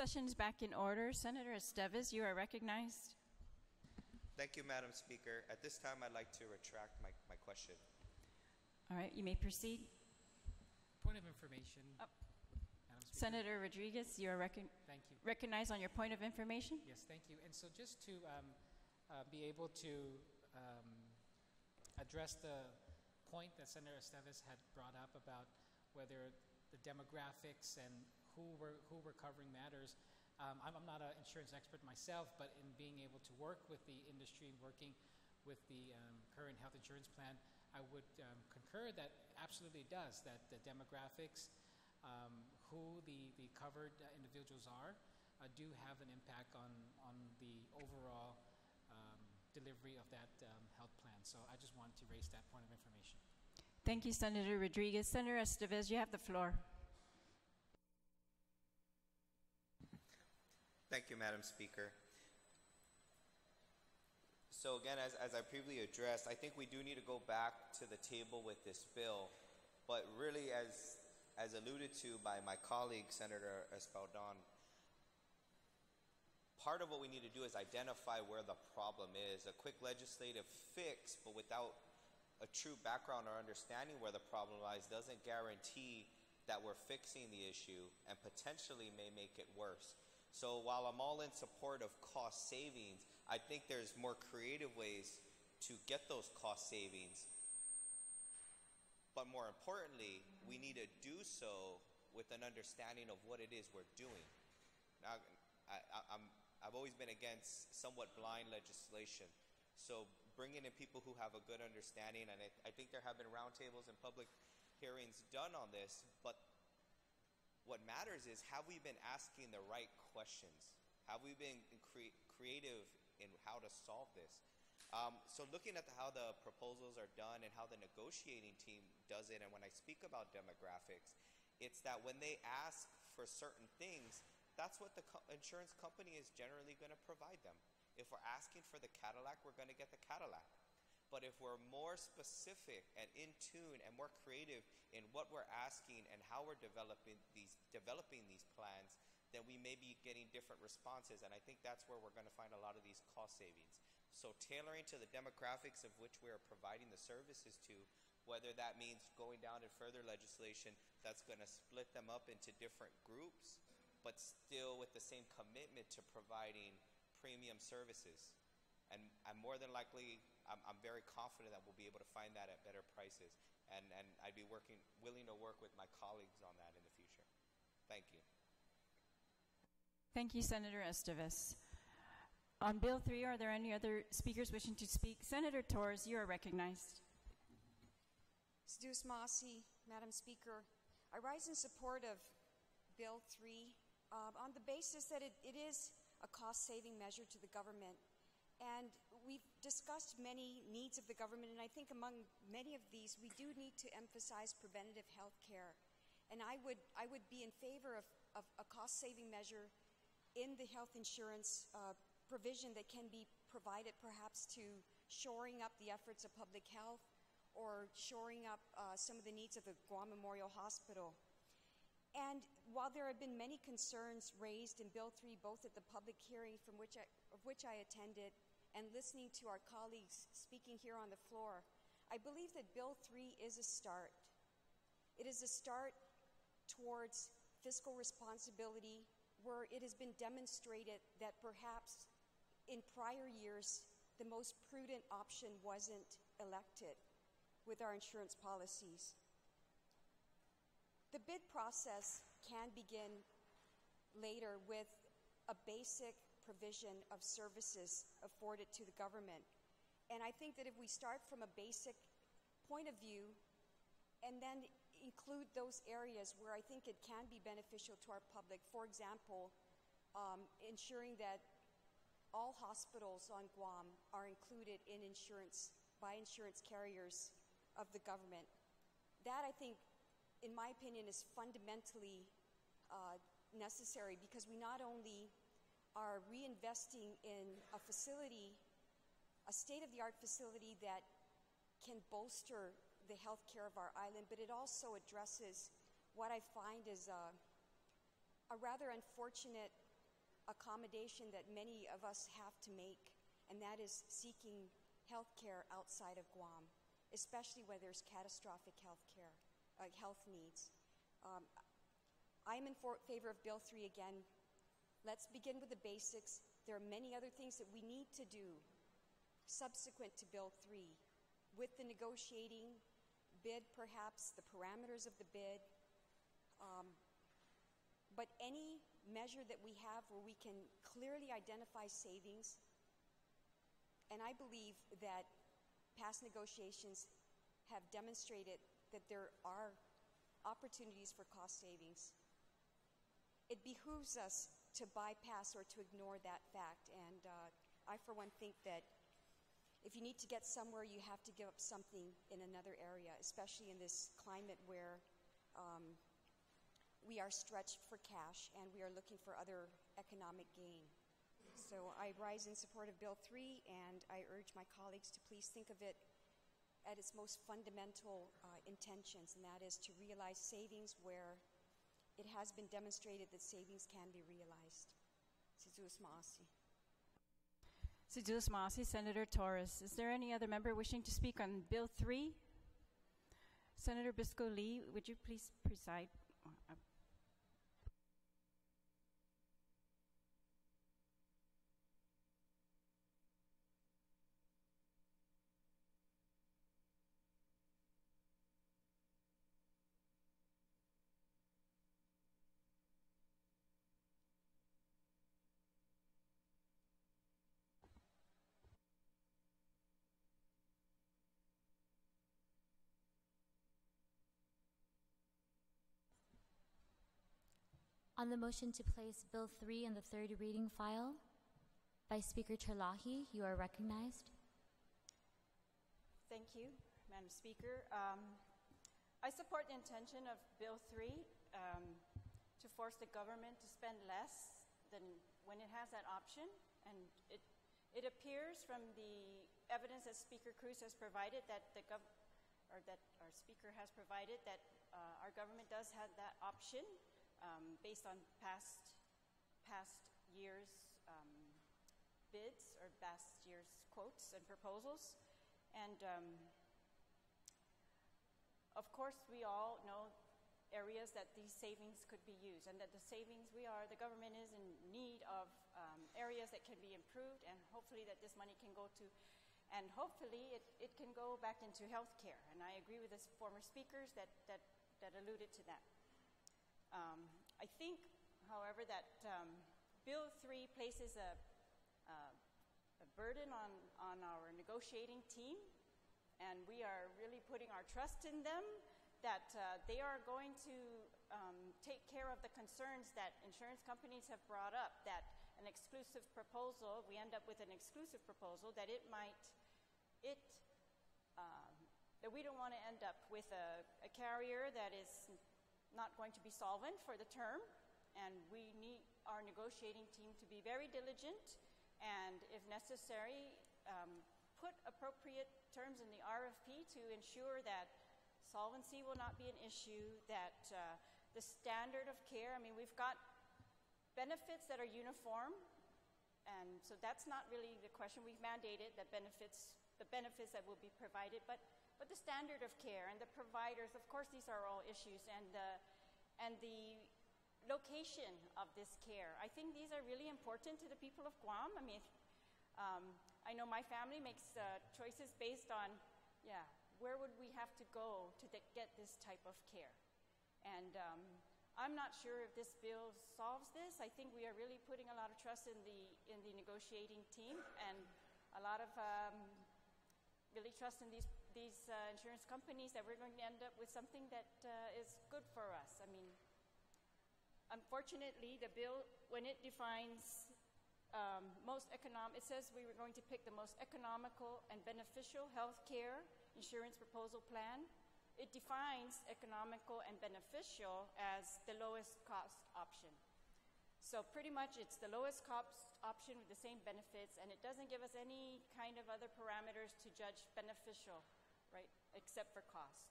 Session's back in order. Senator Esteves, you are recognized. Thank you, Madam Speaker. At this time, I'd like to retract my, my question. All right, you may proceed. Point of information. Oh. Senator Rodriguez, you are recon- Thank you. recognized on your point of information. Yes, thank you. And so just to um, uh, be able to um, address the point that Senator Esteves had brought up about whether the demographics and who we're, who we're covering matters, um, I'm, I'm not an insurance expert myself, but in being able to work with the industry, and working with the um, current health insurance plan, I would um, concur that absolutely does, that the demographics, um, who the, the covered individuals are, uh, do have an impact on, on the overall um, delivery of that health plan. So I just wanted to raise that point of information. Thank you, Senator Rodriguez. Senator Esteves, you have the floor. Thank you, Madam Speaker. So again, as, as I previously addressed, I think we do need to go back to the table with this bill. But really, as, as alluded to by my colleague, Senator Espaldon, part of what we need to do is identify where the problem is. A quick legislative fix, but without a true background or understanding where the problem lies, doesn't guarantee that we're fixing the issue and potentially may make it worse. So while I'm all in support of cost savings, I think there's more creative ways to get those cost savings. But more importantly, we need to do so with an understanding of what it is we're doing. Now, I, I'm, I've always been against somewhat blind legislation. So bringing in people who have a good understanding, and I, I think there have been roundtables and public hearings done on this, but what matters is have we been asking the right questions? Have we been cre- creative in how to solve this? Um, so, looking at the, how the proposals are done and how the negotiating team does it, and when I speak about demographics, it's that when they ask for certain things, that's what the co- insurance company is generally going to provide them. If we're asking for the Cadillac, we're going to get the Cadillac. But if we're more specific and in tune and more creative in what we're asking and how we're developing these developing these plans, then we may be getting different responses. And I think that's where we're going to find a lot of these cost savings. So tailoring to the demographics of which we are providing the services to, whether that means going down to further legislation that's going to split them up into different groups, but still with the same commitment to providing premium services. And, and more than likely, I'm, I'm very confident that we'll be able to find that at better prices. And, and I'd be working, willing to work with my colleagues on that in the future. Thank you. Thank you, Senator Esteves. On Bill 3, are there any other speakers wishing to speak? Senator Torres, you are recognized. Si Yu'os Ma'åse', Madam Speaker. I rise in support of Bill 3 uh, on the basis that it, it is a cost saving measure to the government. And we've discussed many needs of the government, and I think among many of these, we do need to emphasize preventative health care. And I would, I would be in favor of, of a cost saving measure in the health insurance uh, provision that can be provided perhaps to shoring up the efforts of public health or shoring up uh, some of the needs of the Guam Memorial Hospital. And while there have been many concerns raised in Bill 3, both at the public hearing from which I, of which I attended and listening to our colleagues speaking here on the floor, I believe that Bill 3 is a start. It is a start towards fiscal responsibility where it has been demonstrated that perhaps in prior years the most prudent option wasn't elected with our insurance policies. The bid process can begin later with a basic provision of services afforded to the government. And I think that if we start from a basic point of view and then include those areas where I think it can be beneficial to our public, for example, um, ensuring that all hospitals on Guam are included in insurance by insurance carriers of the government. That, I think, in my opinion, is fundamentally uh, necessary because we not only are reinvesting in a facility, a state of the art facility that can bolster the health care of our island, but it also addresses what I find is a, a rather unfortunate accommodation that many of us have to make, and that is seeking health care outside of Guam, especially where there's catastrophic health care, uh, health needs. Um, I'm in favor of Bill 3 again. Let's begin with the basics. There are many other things that we need to do subsequent to Bill 3 with the negotiating bid, perhaps, the parameters of the bid. Um, but any measure that we have where we can clearly identify savings, and I believe that past negotiations have demonstrated that there are opportunities for cost savings. It behooves us to bypass or to ignore that fact, and uh, I, for one, think that if you need to get somewhere, you have to give up something in another area, especially in this climate where um, we are stretched for cash and we are looking for other economic gain. So I rise in support of Bill 3, and I urge my colleagues to please think of it at its most fundamental uh, intentions, and that is to realize savings where it has been demonstrated that savings can be realized. Si Yu'os Ma'åse'. Sedulous Mossy, Senator Torres. Is there any other member wishing to speak on Bill 3? Senator Biscoe Lee, would you please preside? Uh, On the motion to place Bill 3 in the third reading file, Vice Speaker Terlaje, you are recognized. Thank you, Madam Speaker. Um, I support the intention of Bill 3 um, to force the government to spend less than when it has that option. And it, it appears from the evidence that Speaker Cruz has provided that the gov- or that our speaker has provided that uh, our government does have that option um, based on past past years' um, bids or past year's quotes and proposals. And um, of course, we all know areas that these savings could be used, and that the savings we are, the government is in need of um, areas that can be improved, and hopefully that this money can go to, and hopefully it, it can go back into healthcare. And I agree with the former speakers that, that, that alluded to that. Um, I think, however, that um, Bill 3 places a, a, burden on, on our negotiating team, and we are really putting our trust in them that uh, they are going to um, take care of the concerns that insurance companies have brought up, that an exclusive proposal, we end up with an exclusive proposal, that it might, it, um, that we don't want to end up with a, a carrier that is not going to be solvent for the term, and we need our negotiating team to be very diligent and, if necessary, um, put appropriate terms in the RFP to ensure that solvency will not be an issue, that uh, the standard of care, I mean, we've got benefits that are uniform, and so that's not really the question. We've mandated that benefits, the benefits that will be provided, but but the standard of care and the providers, of course, these are all issues, and the, and the location of this care. I think these are really important to the people of Guam. I mean, um, I know my family makes uh, choices based on, yeah, where would we have to go to th- get this type of care? And um, I'm not sure if this bill solves this. I think we are really putting a lot of trust in the in the negotiating team and a lot of um, really trust in these these uh, insurance companies that we're going to end up with something that uh, is good for us. I mean, unfortunately, the bill, when it defines um, most economic, it says we were going to pick the most economical and beneficial health care insurance proposal plan. It defines economical and beneficial as the lowest cost option. So pretty much it's the lowest cost option with the same benefits, and it doesn't give us any kind of other parameters to judge beneficial right, except for cost.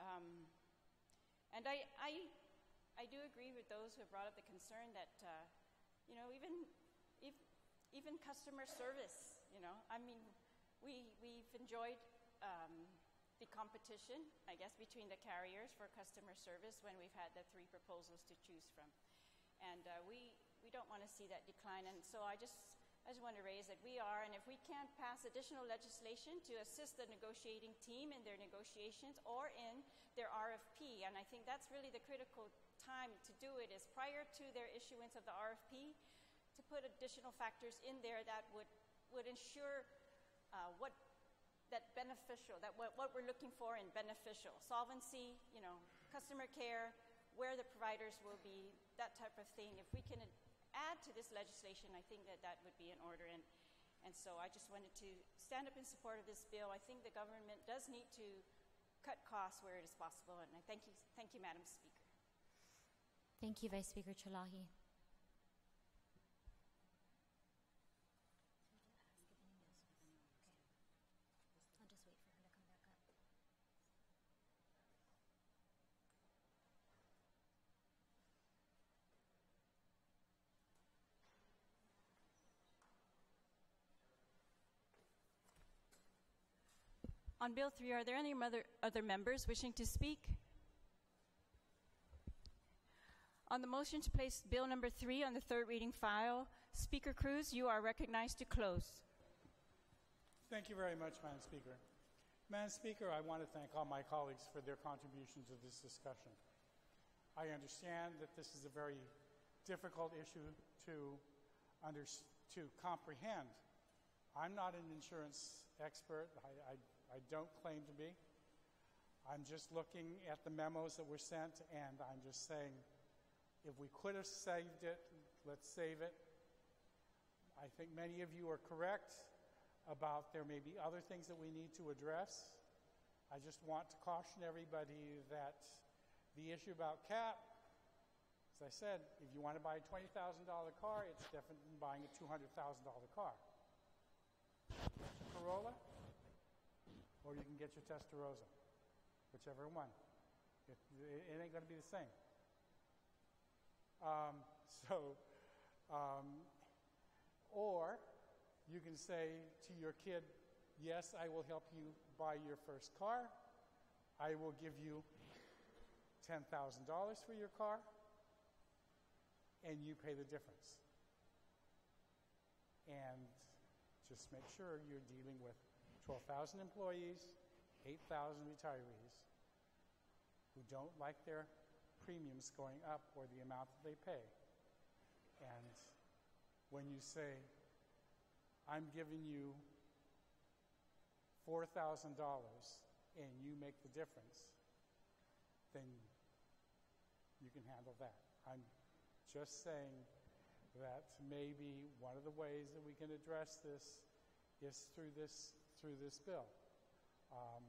Um, and I, I, I do agree with those who have brought up the concern that uh, you know, even, if, even customer service, you know. I mean, we, we've enjoyed um, the competition, I guess, between the carriers for customer service when we've had the three proposals to choose from. And uh, we, we don't want to see that decline. And so I just, I just want to raise that we are, and if we can't pass additional legislation to assist the negotiating team in their negotiations or in their RFP, and I think that's really the critical time to do it is prior to their issuance of the RFP, to put additional factors in there that would, would ensure uh, what that beneficial, that what, what we're looking for in beneficial solvency, you know, customer care, where the providers will be, that type of thing. If we can add to this legislation, I think that that would be in order. And, and so I just wanted to stand up in support of this bill. I think the government does need to cut costs where it is possible. And I thank you, thank you, Madam Speaker. Thank you, Vice Speaker Terlaje. I'll just wait for her to come back up. On Bill 3, are there any other, other members wishing to speak? On the motion to place Bill number 3 on the third reading file, Speaker Cruz, you are recognized to close. Thank you very much, Madam Speaker. Madam Speaker, I want to thank all my colleagues for their contribution to this discussion. I understand that this is a very difficult issue to, under, to comprehend. I'm not an insurance expert. I, I, I don't claim to be. I'm just looking at the memos that were sent, and I'm just saying if we could have saved it, let's save it. I think many of you are correct about there may be other things that we need to address. I just want to caution everybody that the issue about cap, as I said, if you want to buy a $20,000 car, it's different than buying a $200,000 car. Corolla, or you can get your Testarossa, whichever one. It, it ain't going to be the same. Um, so, um, or you can say to your kid, Yes, I will help you buy your first car. I will give you $10,000 for your car, and you pay the difference. And just make sure you're dealing with 12,000 employees, 8,000 retirees who don't like their premiums going up or the amount that they pay. And when you say, I'm giving you $4,000 and you make the difference, then you can handle that. I'm just saying that maybe one of the ways that we can address this is through this, through this bill. Um,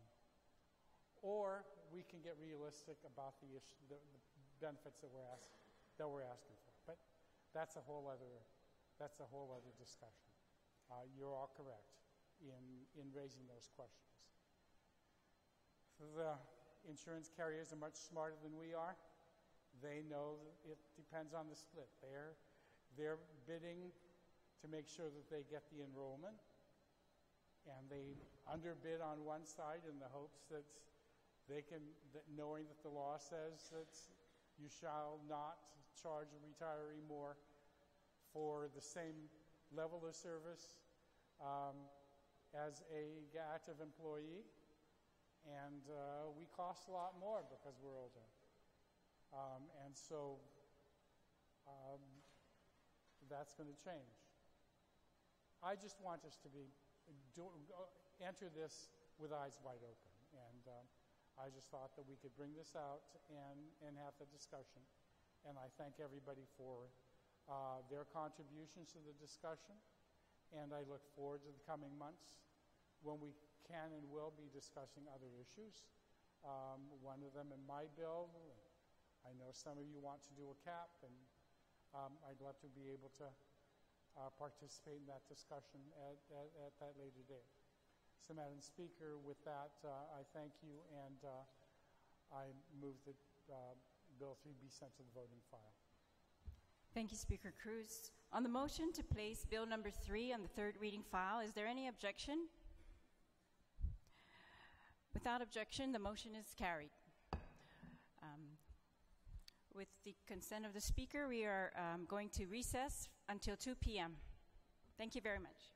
or we can get realistic about the, issue, the, the benefits that we're, ask, that we're asking for. But that's a whole other, that's a whole other discussion. Uh, you're all correct in, in raising those questions. The insurance carriers are much smarter than we are. They know it depends on the split. They're, they're bidding to make sure that they get the enrollment, and they underbid on one side in the hopes that they can, that knowing that the law says that you shall not charge a retiree more for the same level of service um, as a active employee, and uh, we cost a lot more because we're older. Um, and so um, that's going to change. I just want us to be do, enter this with eyes wide open, and uh, I just thought that we could bring this out and and have the discussion. And I thank everybody for uh, their contributions to the discussion. And I look forward to the coming months when we can and will be discussing other issues. Um, one of them in my bill, I know some of you want to do a cap, and um, I'd love to be able to uh, participate in that discussion at, at, at, that later date. So, Madam Speaker, with that, uh, I thank you, and uh, I move that uh, Bill 3 be sent to the voting file. Thank you, Speaker Cruz. On the motion to place Bill number three on the third reading file, is there any objection? Without objection, the motion is carried. Um, With the consent of the Speaker, we are um, going to recess until 2 p.m. Thank you very much.